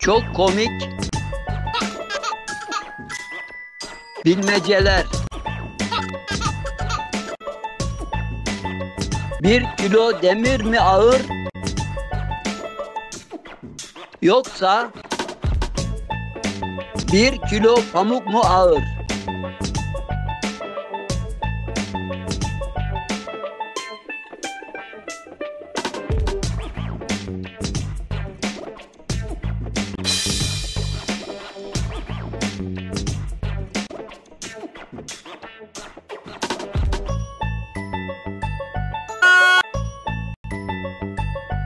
Çok komik. Bilmeceler. Bir kilo demir mi ağır? Yoksa bir kilo pamuk mu ağır?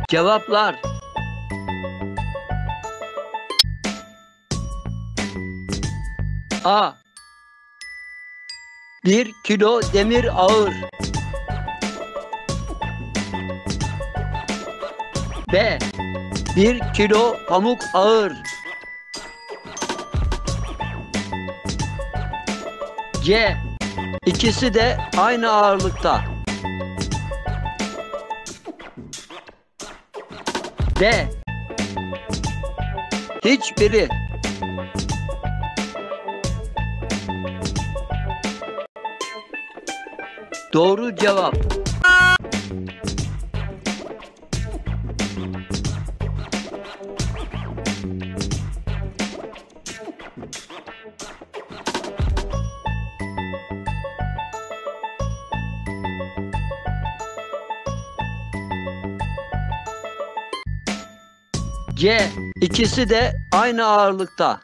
Cevaplar A. Bir kilo demir ağır. B. Bir kilo pamuk ağır. C. İkisi de aynı ağırlıkta. D. Hiçbiri. Doğru cevap. C. İkisi de aynı ağırlıkta.